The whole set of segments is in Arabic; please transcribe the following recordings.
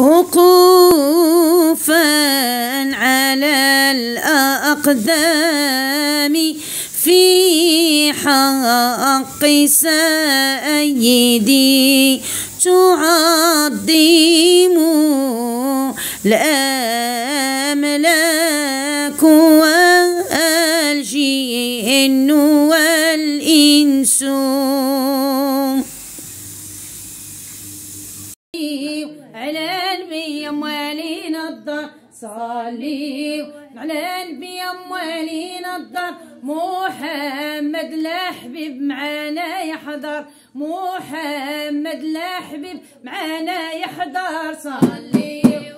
وقوفا على الأقدام في حق سيدي تعظم الأملاك صلي على النبي موالين الدار محمد لا حبيب معانا يحضر. محمد لا حبيب معانا يحضر. صلي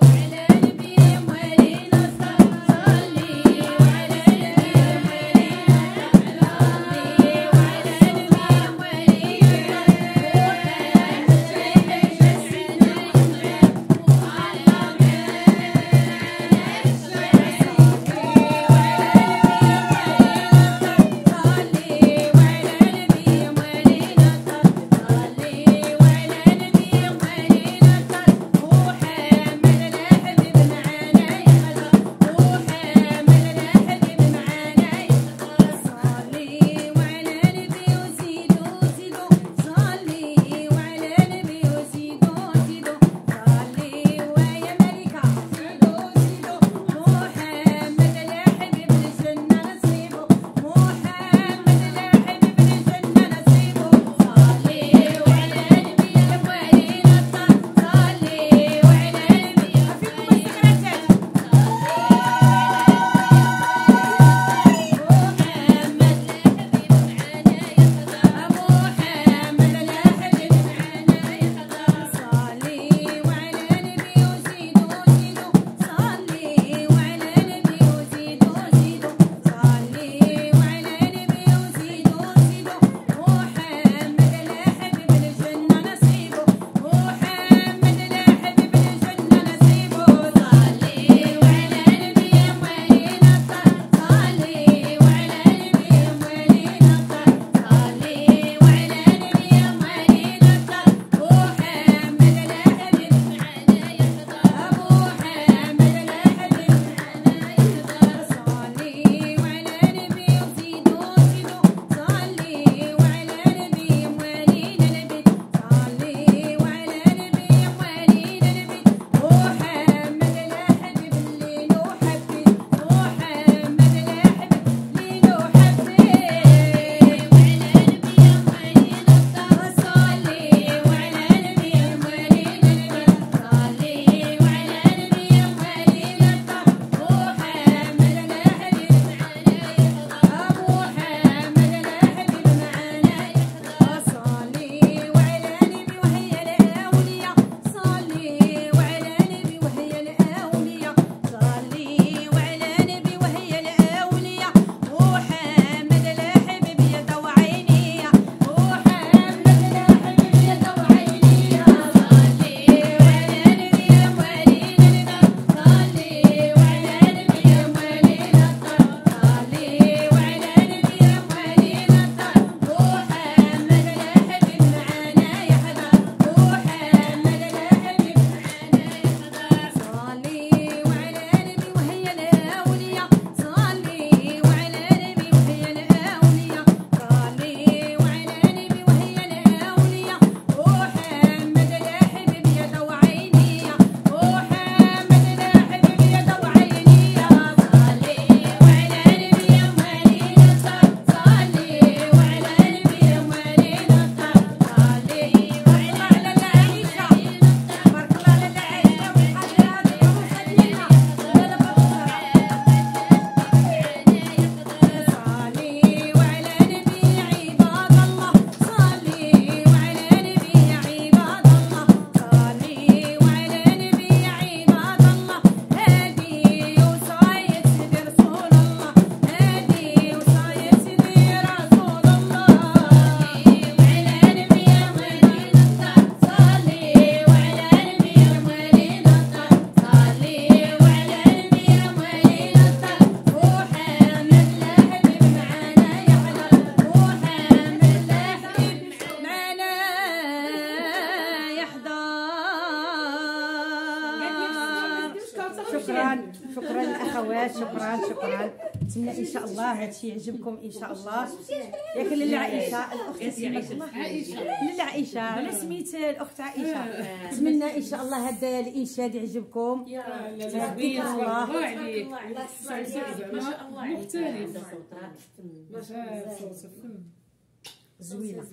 الاخوات شكرا شكرا. نتمنى إن شاء الله هادشي يعجبكم إن شاء الله. ياك لاله عائشة. الاخت الله. لاله عائشه على سميت الأخت عائشة. نتمنى إن شاء الله هذا الإنشاد يعجبكم. يعطيك الله. عليك. مختلف. ما شاء الله. زوينة.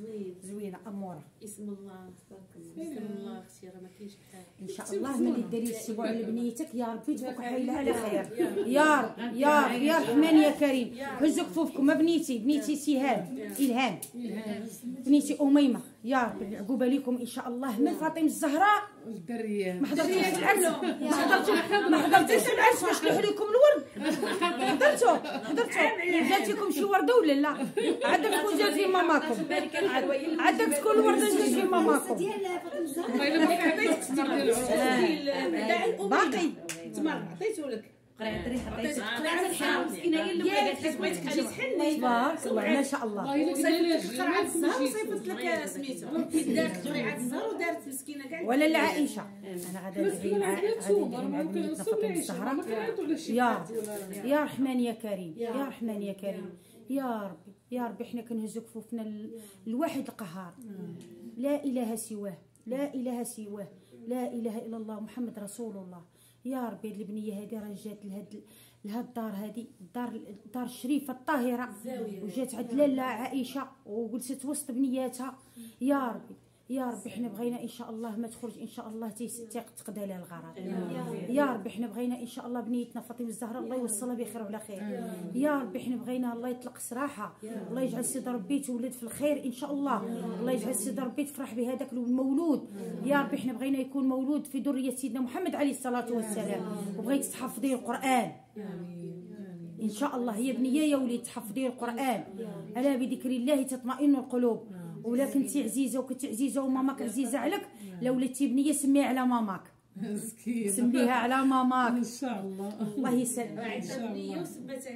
زوينة. أمورة. اسم الله تبارك الله. اسم الله أختي راه ما كاينش بحال إن شاء الله ملي ديري السبوع لبنيتك يا ربي تفك حيلها على خير. يا رب يا رب يا رحمن يا كريم. هزوا كفوفكم ما بنيتي بنيتي سهام. إلهام. بنيتي أميمة. يا رب العقوبه لكم إن شاء الله. من فاطمة الزهراء؟ الدريه ما حضرتوش العرس؟ ما حضرتوش ما حضرتوش العرس؟ باش لحوا لكم الورد. حضرتوا؟ حضرتوا؟ جاتكم شي ورده ولا لا؟ عندك تكون جات في ماماكم. عندك تكون الورده جات في ماماكم. والله ما عطيتك تمر العروس باقي تمر عطيته لك تبارك الله ما شاء الله. قرعه الزهر وصيفط لك سميتو دارت قرعه الزهر ودارت مسكينة كاع ولا العائشه أنا غادا مع غادي يا يا رحمن يا كريم. يا رحمن يا كريم. يا ربي يا ربي حنا كنهزو كفوفنا الواحد القهار لا إله سواه. لا إله سواه. لا إله إلا الله. محمد رسول الله. يا ربي هاد البنيه هادي راه جات لهاد لهاد الدار هادي الدار الدار الشريفة الطاهرة. وجات عند لاله عائشة وجلست وسط بنياتها. يا ربي. يا ربي حنا بغينا إن شاء الله ما تخرج إن شاء الله تقضى لها الغرض. يا ربي حنا بغينا إن شاء الله بنيتنا فاطمة الزهراء الله يوصلها بخير وعلى خير. يا ربي حنا بغينا الله يطلق سراحة الله يجعل سيد ربي تولد في الخير إن شاء الله. الله يجعل سيد ربي تفرح بهذاك المولود. يا ربي حنا بغينا يكون مولود في ذرية سيدنا محمد عليه الصلاة والسلام. وبغيت تحفظي القرآن. إن شاء الله هي بنيه يا وليد تحفظي القرآن. ألا بذكر الله تطمئن القلوب. ولا كنتي عزيزه وكنتي عزيزه وماماك عزيزه عليك لو ولدتي بنية سميها على ماماك. مسكين سميها على ماماك. إن شاء الله. الله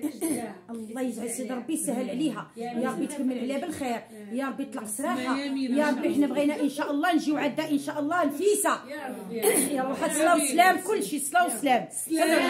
جدها الله يجعل سيد ربي يسهل عليها. يا ربي تكمل عليها بالخير. يا ربي يطلق سراحه يا ربي حنا بغينا إن شاء الله نجيو عندها إن شاء الله نفيسة. يا ربي. يلا واحد صلاه وسلام كل شيء صلاه وسلام سلام.